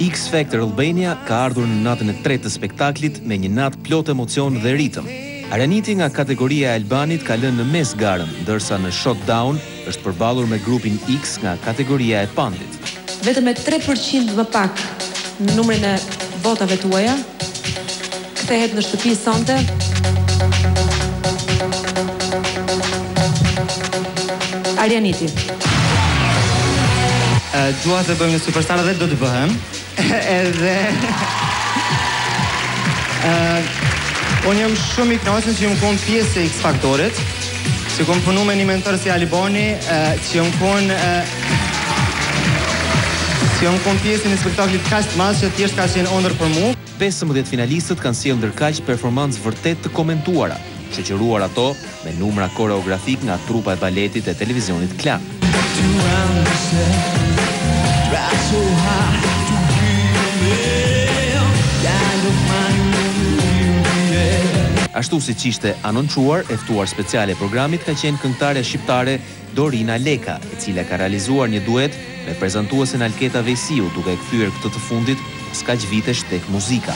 X Factor Albania ka ardhur në natën e tretë të spektaklit me një natë plot emocion dhe ritëm. Arianiti nga kategoria e Albanit ka lënë në mes garën, ndërsa në Showdown është përballur me grupin X nga kategoria e Pandit. Vetëm me tre për qind më pak në numrin e votave tuaja, Kthehet në shtëpi sonte Arianiti. Dua të bëhem një superstar dhe do të bëhem. Edhe Unë jam shumë i kënaqur që jam kon pjesë e X Faktorit. Që kom punu me një mentor si Albani, që jam kon që jam kon pjesë e një spektakli kaq të madh që thjesht ka qenë ondërr për mu. Pesëmbëdhjetë finalistët kanë sjellë ndërkaq performancë vërtet të komentuara, shoqëruar ato me numra koreografikë nga trupa e baletit e televizionit Klan. Ashtu siç ishte anonçuar, e ftuar speciale e programit ka qenë këngëtarja shqiptare, Dorina Leka, e cila ka realizuar një duet me prezantuesen Alketa Vejsiu duke e kthyer këtë të fundit pas kaq vitesh tek muzika.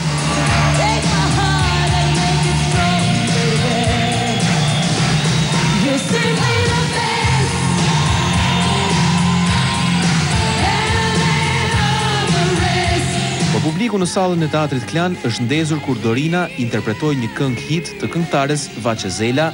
Po publiku në sallën e Teatrit Klan është ndezur kur Dorina interpretoi një këngë hit të këngëtares Vaçe Zela,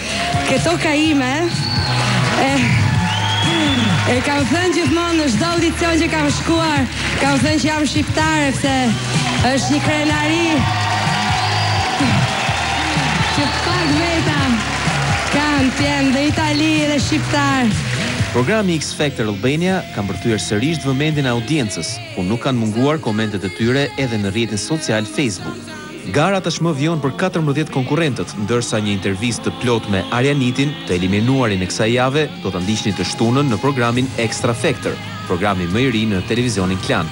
Këtu toka ime E kam thënë gjithmonë në çdo audicion që kam shkuar, kam thënë që jam shqiptare pse është një krenari që pak veta kanë t'jenë dhe Itali dhe shqiptar. Programi X Factor Albania ka mbërthyer sërish vëmendjen e audiencës, ku nuk kanë munguar komentet e tyre edhe në rrjetin social Facebook. Gara tashmë vijon për katërmbëdhjetë konkurrentët, ndërsa një intervistë të plotë me Arianitin, të eliminuarin e kësaj jave, do ta ndiqni të shtunën në programin Extra Factor, programi më i ri në televizionin Klan.